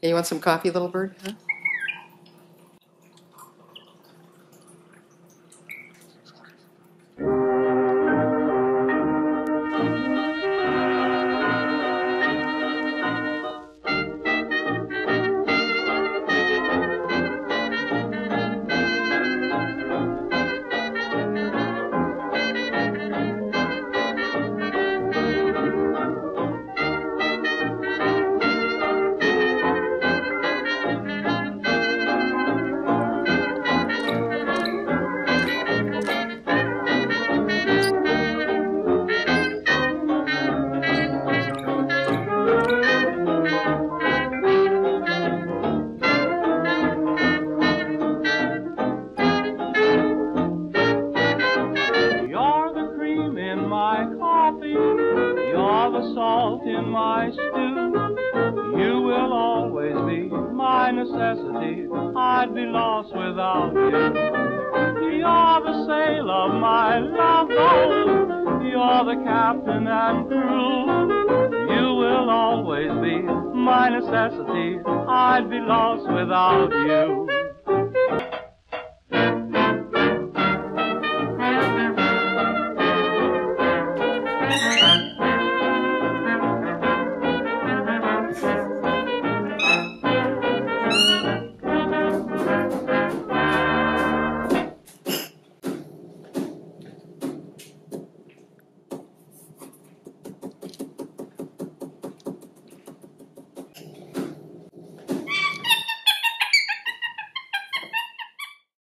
Hey, you want some coffee, little bird? Huh? Coffee. You're the salt in my stew. You will always be my necessity. I'd be lost without you. You're the sail of my love boat. You're the captain and crew. You will always be my necessity. I'd be lost without you.